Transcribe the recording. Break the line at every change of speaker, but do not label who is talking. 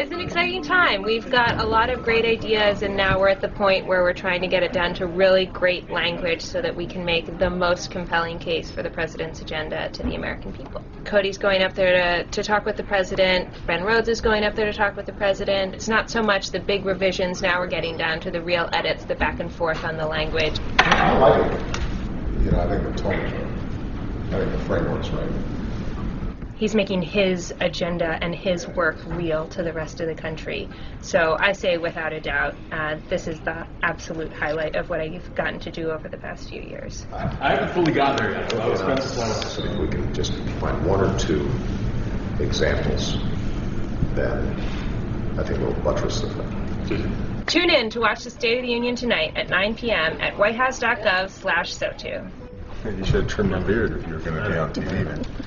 It's an exciting time. We've got a lot of great ideas, and now we're at the point where we're trying to get it down to really great language so that we can make the most compelling case for the president's agenda to the American people. Cody's going up there to, to talk with the president. Ben Rhodes is going up there to talk with the president. It's not so much the big revisions, now we're getting down to the real edits, the back and forth on the language.
I like it. You know, I think the right. I think the framework's right.
He's making his agenda and his work real to the rest of the country. So I say, without a doubt, uh, this is the absolute highlight of what I've gotten to do over the past few years.
I haven't fully got there yet. I was
You know,
spent some time on
so if we can just find one or two examples, then I think we'll buttress the thing.
Tune in to watch the State of the Union tonight at 9 p.m. at whitehouse.gov slash SOTU.
You should have trimmed my beard if you were going to be on TV.